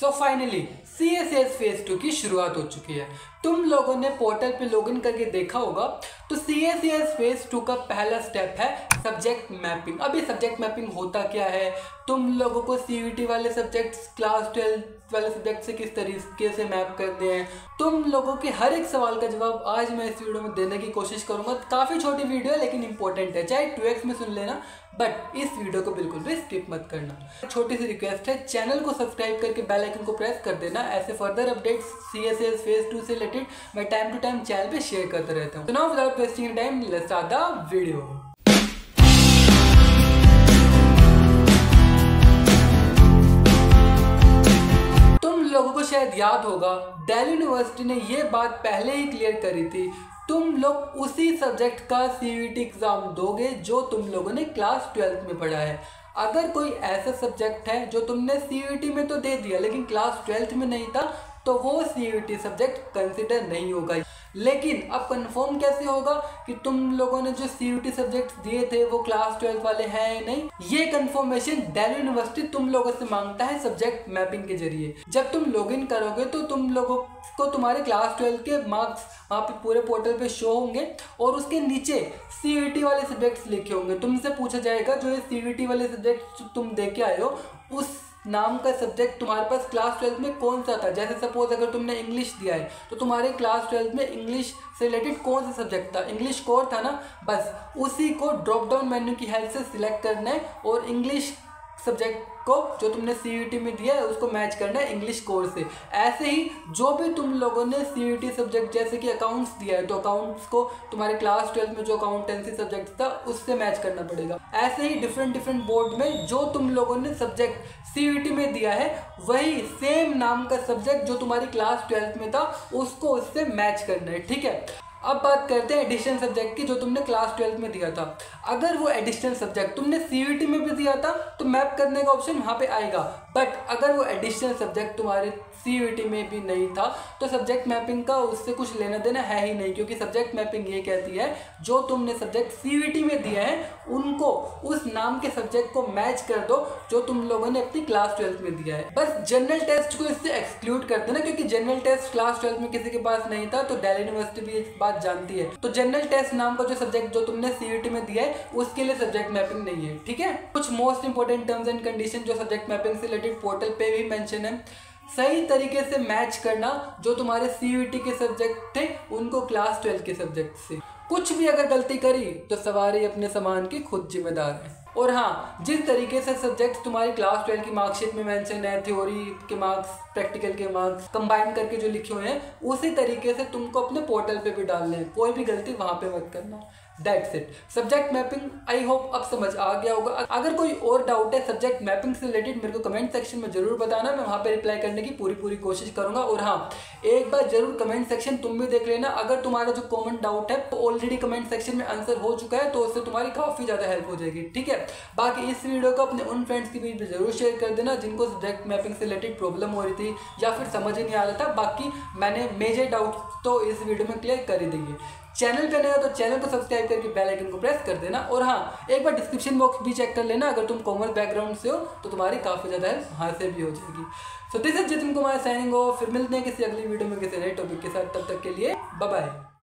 So finally C S S phase two की शुरुआत हो चुकी है। तुम लोगों ने पोर्टल पे लॉगिन करके देखा होगा तो C S S phase two का पहला स्टेप है सब्जेक्ट मैपिंग अब ये सब्जेक्ट मैपिंग होता क्या है? तुम लोगों को सी वाले सब्जेक्ट्स क्लास ट्वेल्थ वाले सब्जेक्ट से किस तरीके से मैप करते हैं? तुम लोगों के हर एक सवाल का जवाब आज मैं इस वीडियो में देने की कोशिश करूँगा। काफ़ी छोटी वीडियो है, लेकिन इंपॉर्टेंट है। चाहे टू में सुन लेना बट इस वीडियो को बिल्कुल भी स्किप मत करना। छोटी सी रिक्वेस्ट है चैनल को सब्सक्राइब करके बेल आइकन को प्रेस कर देना। ऐसे further updates C S S phase two से रिलेटेड मैं टाइम टू टाइम चैनल पे शेयर करते रहता हूँ। तो now without wasting time let's start the video शायद याद होगा दिल्ली यूनिवर्सिटी ने ये बात पहले ही क्लियर करी थी। तुम लोग उसी सब्जेक्ट का सीवीटी एग्ज़ाम दोगे जो तुम लोगों ने क्लास ट्वेल्थ में पढ़ा है। अगर कोई ऐसा सब्जेक्ट है जो तुमने सीवीटी में तो दे दिया, लेकिन क्लास ट्वेल्थ में नहीं था तो वो सीवीटी सब्जेक्ट कंसिडर नहीं होगा। लेकिन अब कंफर्म कैसे होगा कि तुम लोगों ने जो सी सब्जेक्ट दिए थे, वो क्लास ट्वेल्थ वाले हैं या नहीं? ये कंफर्मेशन दिल्ली यूनिवर्सिटी तुम लोगों से माँगता है सब्जेक्ट मैपिंग के ज़रिए। जब तुम लॉग करोगे तो तुम लोगों को तुम्हारे क्लास ट्वेल्थ के मार्क्स वहाँ पे पूरे पोर्टल पे शो होंगे और उसके नीचे सीयूटी वाले सब्जेक्ट्स लिखे होंगे। तुमसे पूछा जाएगा, जो ये सी वाले सब्जेक्ट तुम दे के आए हो, उस नाम का सब्जेक्ट तुम्हारे पास क्लास ट्वेल्थ में कौन सा था? जैसे सपोज़ अगर तुमने इंग्लिश दिया है तो तुम्हारे क्लास ट्वेल्थ में इंग्लिश से रिलेटेड कौन सा सब्जेक्ट था? इंग्लिश कोर था ना? बस उसी को ड्रॉप डाउन मेन्यू की हेल्प से सिलेक्ट करना है और इंग्लिश सब्जेक्ट को जो तुमने सी में दिया है, उसको मैच करना है इंग्लिश कोर्स से। ऐसे ही जो भी तुम लोगों ने सी सब्जेक्ट जैसे कि अकाउंट्स दिया है तो अकाउंट्स को तुम्हारे क्लास ट्वेल्थ में जो अकाउंटेंसी सब्जेक्ट था, उससे मैच करना पड़ेगा। ऐसे ही डिफरेंट डिफरेंट बोर्ड में जो तुम लोगों ने सब्जेक्ट सी में दिया है, वही सेम नाम का सब्जेक्ट जो तुम्हारी क्लास ट्वेल्थ में था, उसको उससे मैच करना है, ठीक है? अब बात करते हैं एडिशनल सब्जेक्ट की, जो तुमने क्लास ट्वेल्थ में दिया था। अगर वो एडिशनल सब्जेक्ट तुमने सी में भी दिया था तो मैप करने का ऑप्शन वहाँ पे आएगा। बट अगर वो एडिशनल सब्जेक्ट तुम्हारे सी में भी नहीं था तो सब्जेक्ट मैपिंग का उससे कुछ लेना देना है ही नहीं, क्योंकि सब्जेक्ट मैपिंग ये कहती है, जो तुमने सब्जेक्ट सीवीटी में दिया है, उनको उस नाम के सब्जेक्ट को मैच कर दो, जो तुम लोगों ने अपनी क्लास ट्वेल्थ में दिया है। बस जनरल टेस्ट को इससे एक्सक्लूड कर देना, क्योंकि जनरल टेस्ट क्लास ट्वेल्थ में किसी के पास नहीं था तो डेली यूनिवर्सिटी भी बात जानती है। तो जनरल टेस्ट नाम का जो सब्जेक्ट जो तुमने सी में दिया है, उसके लिए सब्जेक्ट मैपिंग नहीं है, ठीक है? कुछ most important terms and condition जो सब्जेक्ट मैपिंग से रिलेटेड पोर्टल पे भी मेंशन है। सही तरीके से मैच करना जो तुम्हारे सी के सब्जेक्ट थे, उनको क्लास ट्वेल्व के सब्जेक्ट से। कुछ भी अगर गलती करी तो सवारी अपने सामान की खुद जिम्मेदार है। और हाँ जिस तरीके से सब्जेक्ट तुम्हारी क्लास ट्वेल्व की मार्कशीट में मेंशन है थ्योरी के मार्क्स प्रैक्टिकल के मार्क्स कंबाइन करके जो लिखे हुए हैं, उसी तरीके से तुमको अपने पोर्टल पे भी डालने हैं। कोई भी गलती वहाँ पे मत करना। That's it subject mapping I hope अब समझ आ गया होगा। अगर कोई और डाउट है सब्जेक्ट मैपिंग से रिलेटेड मेरे को कमेंट सेक्शन में ज़रूर बताना। मैं वहाँ पे रिप्लाई करने की पूरी पूरी कोशिश करूँगा। और हाँ एक बार ज़रूर कमेंट सेक्शन तुम भी देख लेना। अगर तुम्हारा जो कॉमन डाउट है तो ऑलरेडी कमेंट सेक्शन में आंसर हो चुका है तो उससे तुम्हारी काफ़ी ज़्यादा हेल्प हो जाएगी। ठीक है? बाकी इस वीडियो को अपने उन फ्रेंड्स के बीच में ज़रूर शेयर कर देना जिनको सब्जेक्ट मैपिंग से रिलेटेड प्रॉब्लम हो रही थी या फिर समझ ही नहीं आ रहा था। बाकी मैंने मेजर डाउट तो इस वीडियो में क्लियर कर ही देंगे। चैनल पे नया तो चैनल को सब्सक्राइब करके बेल आइकन को प्रेस कर देना। और हाँ एक बार डिस्क्रिप्शन बॉक्स भी चेक कर लेना। अगर तुम कॉमर्स बैकग्राउंड से हो तो तुम्हारी काफ़ी ज़्यादा हेल्प वहाँ से भी हो जाएगी। So this is Jitin Kumar signing हो फिर मिलते हैं किसी अगली वीडियो में किसी नए टॉपिक के साथ। तब तक के लिए बाय